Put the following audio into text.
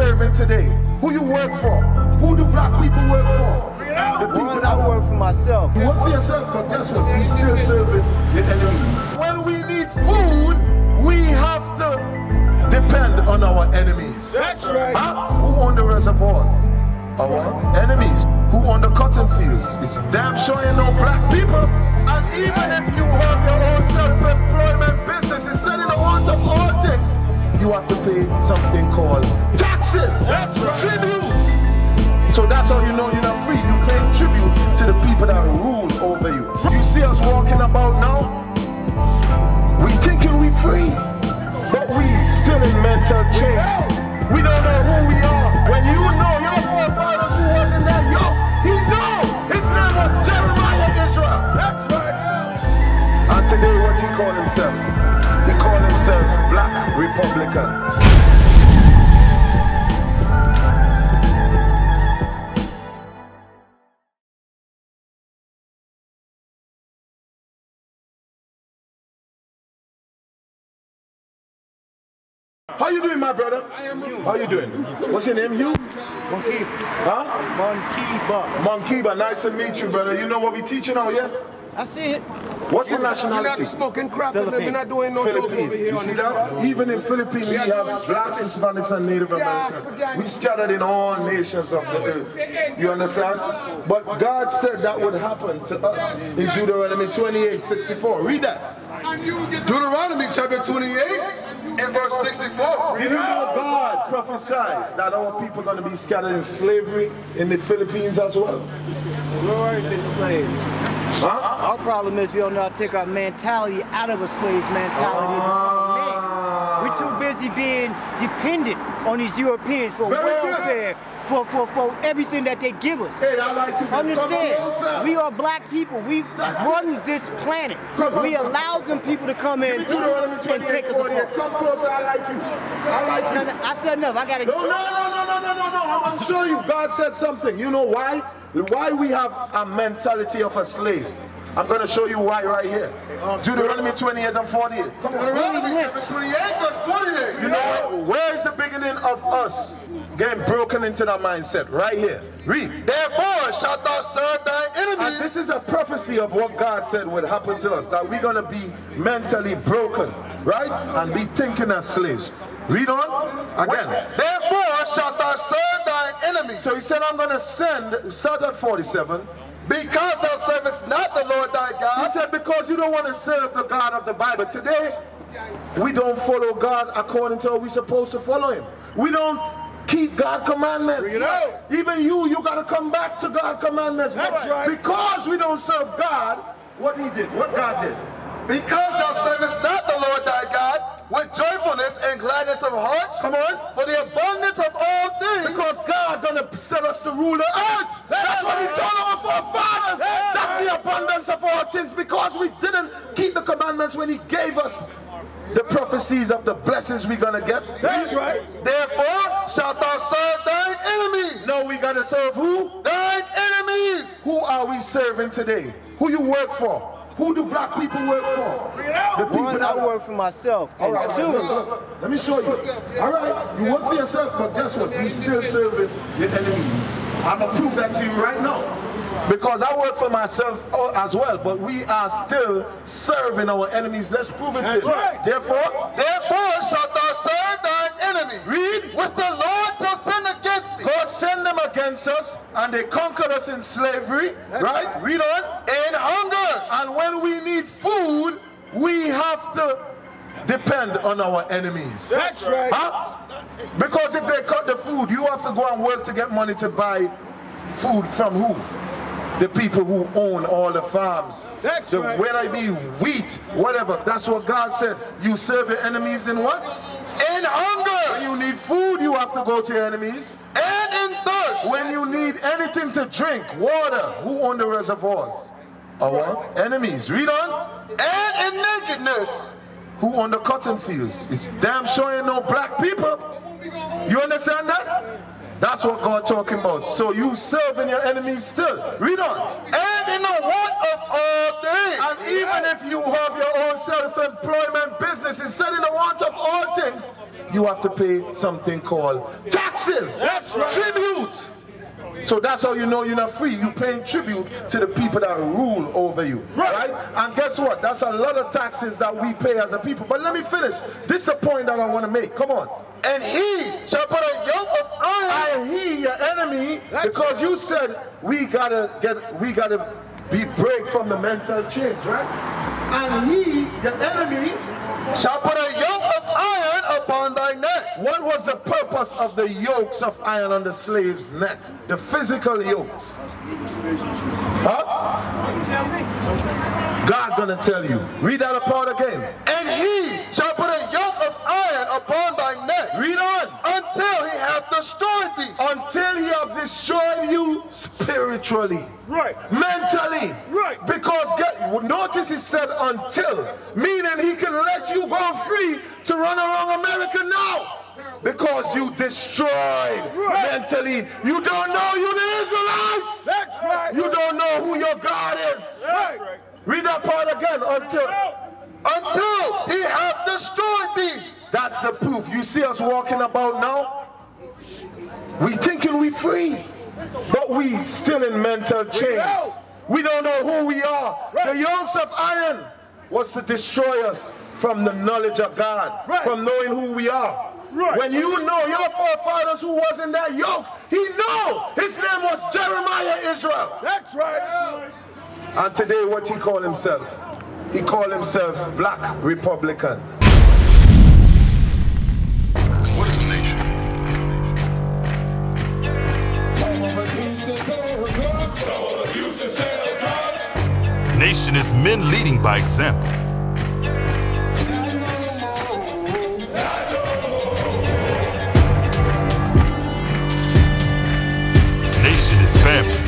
serving today? Who you work for? Who do black people work for? The people I work for myself. You work for yourself, but guess what? You still serving the enemies. When we need food, we have to depend on our enemies. That's right. Huh? Who own the reservoirs? Our enemies. Who own the cotton fields? It's damn sure you know black people. And even if you have your own self-employment business, you have to pay something called taxes. That's right. Tribute. So that's how you know you're not free. You pay tribute to the people that rule over you. You see us walking about now? We thinking we free, but we still in mental Republican. How you doing, my brother? How you doing? What's your name, Hugh? Monkey. Huh? Monkiba. Monkiba, nice to meet you, brother. You know what we teaching out here? I see it. What's your You're not nationality? smoking crap and Philippine. you're not doing no dope over Philippines. here You see that? Even in Philippines, we have blacks, Hispanics, and Native Americans. We scattered in all nations of the earth. You understand? But God said that would happen to us in Deuteronomy 28, 64. Read that. Deuteronomy chapter 28 and verse 64. Did you know God prophesied that our people are going to be scattered in slavery in the Philippines as well? We've already been slaves. Huh? Our problem is we don't know how to take our mentality out of a slave's mentality and become men. Ah. We're too busy being dependent on these Europeans for good. welfare, for, for, for everything that they give us. Hey, I like you. Understand, we are black people. We That's run this planet. Come on. We allow them people to come in and 28, take us 48. apart. Come closer, I like you. I like you. No, no, I said enough. I gotta No, no, no, no, no, no, no, no. I'm gonna show you. God said something. You know why? Why we have a mentality of a slave. I'm gonna show you why right here. Deuteronomy 28 and 48. Come on. Deuteronomy chapter 28 verse 48. You know? Where is the beginning of us getting broken into that mindset? Right here. Read. Therefore shalt thou serve thy enemies. And this is a prophecy of what God said would happen to us, that we're gonna be mentally broken, right? And be thinking as slaves. Read on again. Therefore shalt thou serve thine enemies. So he said, I'm gonna send, start at 47. Because thou servest not the Lord thy God. He said, because you don't want to serve the God of the Bible. Today, we don't follow God according to how we're supposed to follow him. We don't keep God commandments. It out. Even you, you got to come back to God commandments. That's right. Because we don't serve God, what he did, what God did. because thou servest not the Lord thy God, with joyfulness and gladness of heart, Come on. for the abundance of all things, Because God gonna set us to rule the earth. That's what he told our forefathers. That's the abundance of all things. Because we didn't keep the commandments when he gave us the prophecies of the blessings we're gonna get. That's right. Therefore shalt thou serve thine enemies. No, we gotta serve who? Thine enemies. Who are we serving today? Who you work for? Who do black people work for? The people One, that I work for myself. All right, two, look, look, look. let me show you. All right, you work for yourself, but guess what? You still serving your enemies. I'm gonna prove that to you right now. Because I work for myself uh, as well, but we are still serving our enemies. Let's prove it to you. right. Therefore, Therefore shalt thou serve thine enemy. Read. Which the Lord shall send against thee. God send them against us, and they conquered us in slavery. right? Read on. In hunger. And when we need food, we have to depend on our enemies. That's right. Huh? Because if they cut the food, you have to go and work to get money to buy food from who? The people who own all the farms. That's the, right. Whether it be wheat, whatever. That's what God said. You serve your enemies in what? In hunger. When you need food, you have to go to your enemies. And in thirst. When you need anything to drink, water, who own the reservoirs? Our enemies. Read on. And in nakedness. Who own the cotton fields? It's damn sure you know black people. You understand that? That's what God talking about. So you serving your enemies still. Read on. And in the want of all things. And even if you have your own self-employment business, instead in the want of all things, you have to pay something called taxes. That's right. Tribute. So that's how you know you're not free. You're paying tribute to the people that rule over you. Right. And guess what? That's a lot of taxes that we pay as a people. But let me finish. This is the point that I want to make. Come on. And he shall put a yoke of iron. Am he, your enemy, because you said we gotta get, we gotta be break from the mental chains, right? And he, your enemy, shall put a yoke upon thy neck. what was the purpose of the yokes of iron on the slave's neck? The physical yokes. Huh? God gonna tell you. Read that apart again. And he shall put a yoke of iron upon thy neck. Read on. Until he hath destroyed thee. Until he have destroyed you spiritually. Right. mentally. Right. Because get, notice he said until, meaning he can let you go free to run around America now. Because you destroyed mentally. You don't know you the Israelites. That's right. You don't know who your God is. That's Right. Read that part again. Until. Until he hath destroyed thee. That's the proof. You see us walking about now? We thinking we free, but we still in mental chains. We don't know who we are. The yokes of iron was to destroy us from the knowledge of God, Right. from knowing who we are. Right. When you know your forefathers who was in that yoke, he know his name was Jeremiah Israel. That's right. And today what he call himself? He call himself Black Republican. Nation is men leading by example. Nation is family.